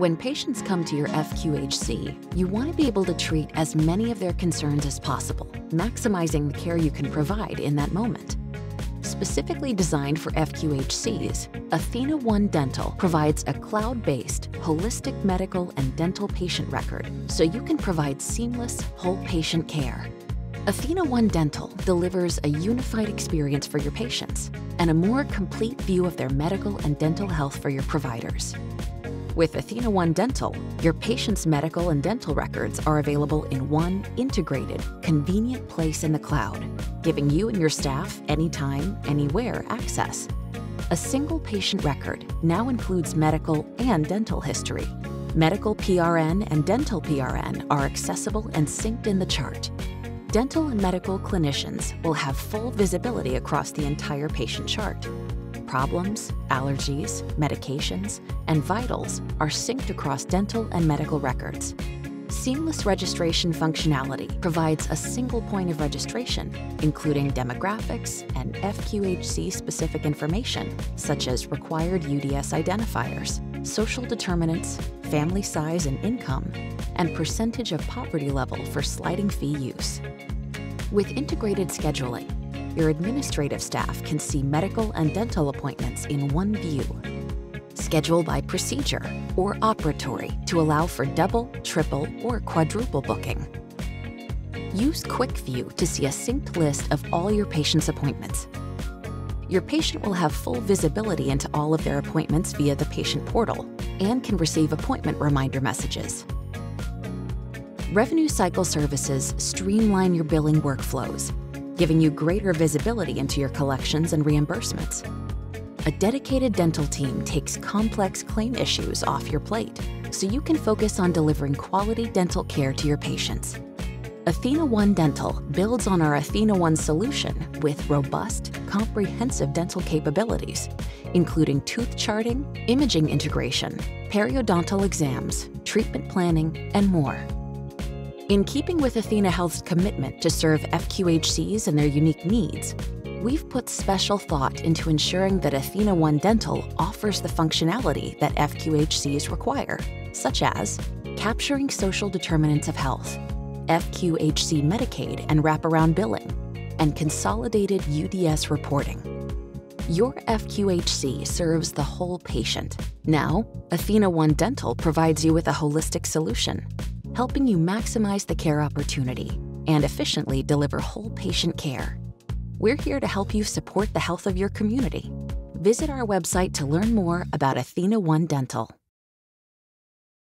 When patients come to your FQHC, you want to be able to treat as many of their concerns as possible, maximizing the care you can provide in that moment. Specifically designed for FQHCs, athenaOne Dental provides a cloud-based, holistic medical and dental patient record so you can provide seamless, whole patient care. athenaOne Dental delivers a unified experience for your patients and a more complete view of their medical and dental health for your providers. With athenaOne Dental, your patient's medical and dental records are available in one integrated, convenient place in the cloud, giving you and your staff anytime, anywhere access. A single patient record now includes medical and dental history. Medical PRN and dental PRN are accessible and synced in the chart. Dental and medical clinicians will have full visibility across the entire patient chart problems, allergies, medications, and vitals are synced across dental and medical records. Seamless registration functionality provides a single point of registration, including demographics and FQHC-specific information, such as required UDS identifiers, social determinants, family size and income, and percentage of poverty level for sliding fee use. With integrated scheduling, your administrative staff can see medical and dental appointments in one view. Schedule by procedure or operatory to allow for double, triple, or quadruple booking. Use Quick View to see a synced list of all your patient's appointments. Your patient will have full visibility into all of their appointments via the patient portal and can receive appointment reminder messages. Revenue Cycle Services streamline your billing workflows giving you greater visibility into your collections and reimbursements. A dedicated dental team takes complex claim issues off your plate so you can focus on delivering quality dental care to your patients. athenaOne Dental builds on our athenaOne solution with robust, comprehensive dental capabilities, including tooth charting, imaging integration, periodontal exams, treatment planning, and more. In keeping with athenahealth's commitment to serve FQHCs and their unique needs, we've put special thought into ensuring that athenaOne Dental offers the functionality that FQHCs require, such as capturing social determinants of health, FQHC Medicaid and wraparound billing, and consolidated UDS reporting. Your FQHC serves the whole patient. Now, athenaOne Dental provides you with a holistic solution helping you maximize the care opportunity and efficiently deliver whole patient care. We're here to help you support the health of your community. Visit our website to learn more about athenaOne Dental.